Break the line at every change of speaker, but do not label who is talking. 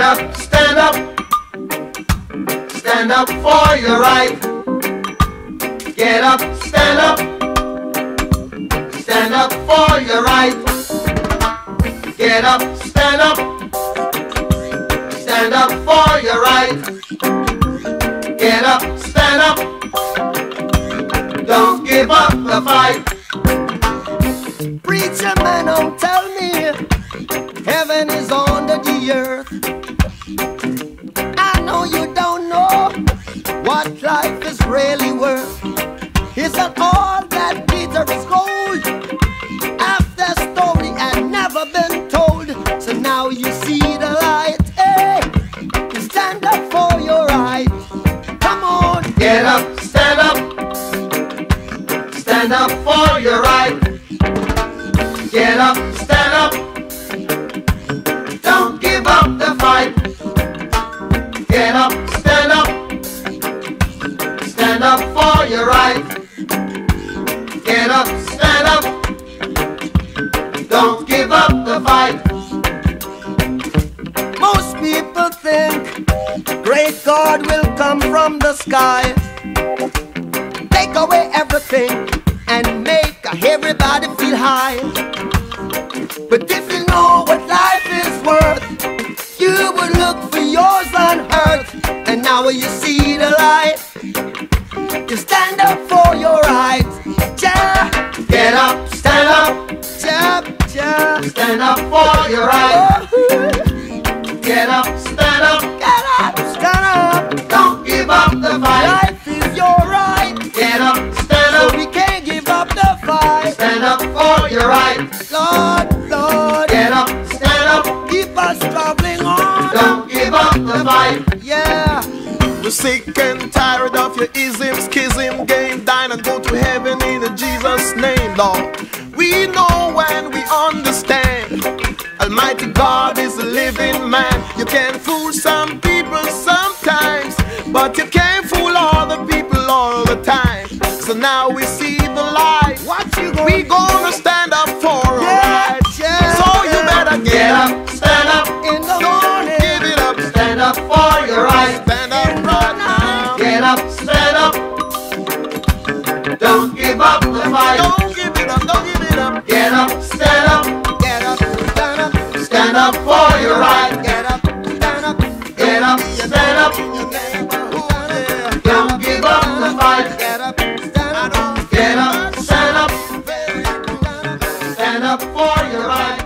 up, stand up. Stand up for your right. Get up, stand up. Stand up for your right. Get up, stand up. Stand up for your right. Get up.
I know you don't know what life is really worth. Isn't all that glitter is gold? The story had never been told, so now you see the light. Hey, you stand up for your right. Come on,
Get up, stand up. Stand up for your right. Get up, stand
God will come from the sky, take away everything, and make everybody feel high. But if you know what life is worth, you would look for yours on earth, and now you see the light. You stand up for your rights, yeah,
Get up, stand up.
yeah, yeah.
Stand up for your right. Get up, stand up.
Get up, your right. Lord, Lord,
Get up, stand up.
keep us traveling on.
Don't give up the fight.
Yeah,
We're sick and tired of your ism, schism, game, dine and go to heaven in Jesus' name, Lord. We know when we understand. Almighty God is a living man. You can fool some people sometimes, but you can't fool all the people all the time. So now we
up, stand
up. Don't give up the fight.
Don't
give
it
up, don't
give
it
up.
Get up,
stand up.
Get
up, stand up.
Stand up for your right.
Get up, stand up.
Get up, stand up. Don't give up the fight.
Get up, stand up. Get up, stand up.
Stand up for your right.